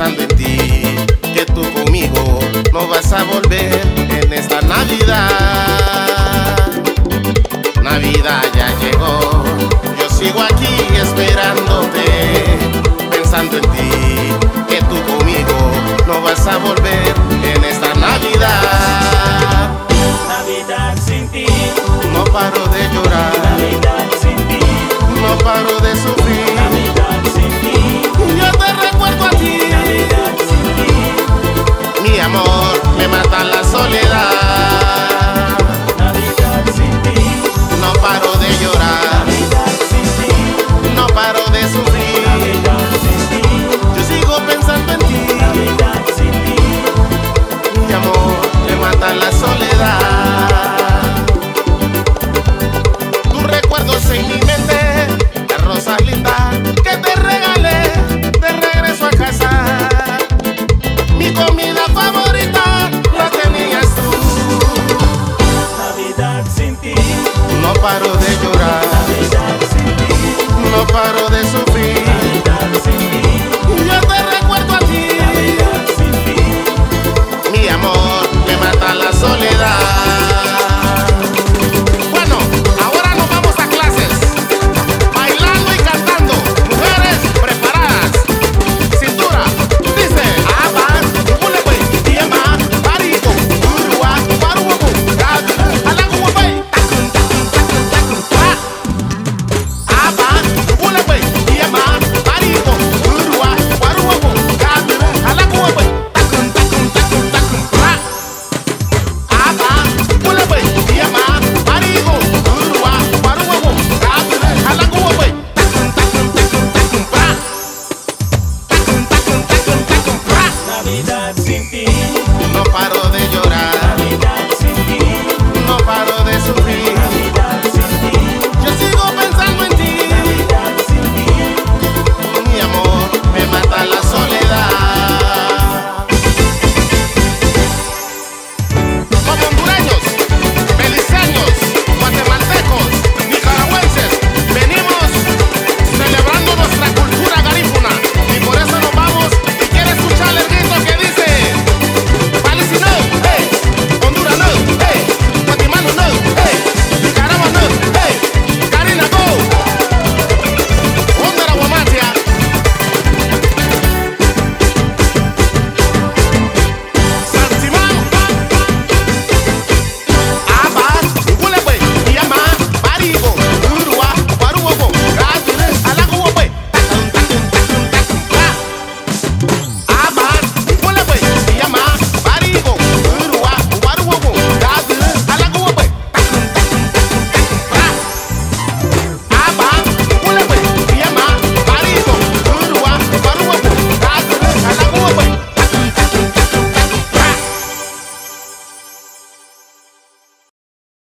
pensando en ti, que tú conmigo no vas a volver en esta Navidad. Navidad ya llegó, yo sigo aquí esperándote, pensando en ti, que tú conmigo no vas a volver en esta Navidad. Navidad sin ti, no paro de llorar, Navidad sin ti, no paro de sufrir. me mata la soledad.